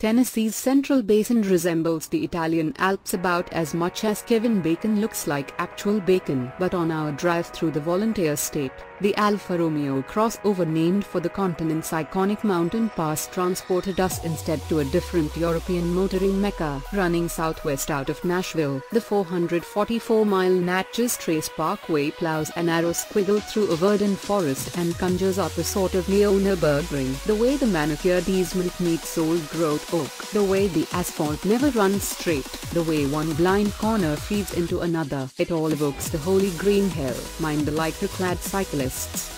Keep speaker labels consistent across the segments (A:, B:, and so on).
A: Tennessee's Central Basin resembles the Italian Alps about as much as Kevin Bacon looks like actual bacon. But on our drive through the Volunteer State, the Alfa Romeo crossover named for the continent's iconic mountain pass transported us instead to a different European motoring mecca. Running southwest out of Nashville, the 444-mile Natchez Trace Parkway plows a narrow squiggle through a verdant forest and conjures up a sort of neo-Nürburgring. The way the manicured easement meets old growth oak, the way the asphalt never runs straight, the way one blind corner feeds into another. It all evokes the holy green hell. Mind the Lycra-clad cyclist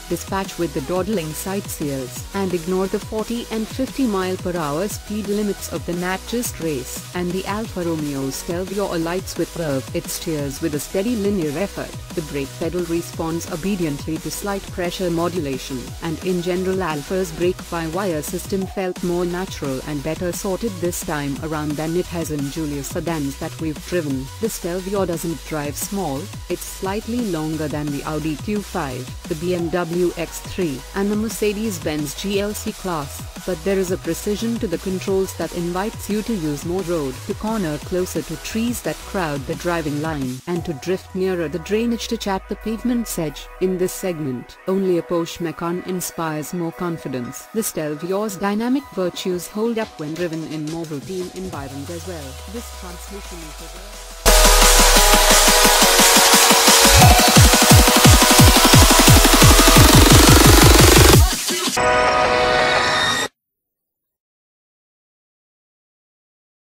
A: dispatch with the dawdling sightseers, and ignore the 40 and 50 mile per hour speed limits of the Natchez Trace, and the Alfa Romeo Stelvio alights with verve. It steers with a steady linear effort, the brake pedal responds obediently to slight pressure modulation, and in general Alfa's brake-by-wire system felt more natural and better sorted this time around than it has in Giulia sedans that we've driven. The Stelvio doesn't drive small, it's slightly longer than the Audi Q5, the BMW X3 and the Mercedes-Benz GLC class, but there is a precision to the controls that invites you to use more road to corner closer to trees that crowd the driving line and to drift nearer the drainage to chat the pavement's edge. In this segment, only a Porsche Macan inspires more confidence. The Stelvio's dynamic virtues hold up when driven in more routine environs as well. This transmission is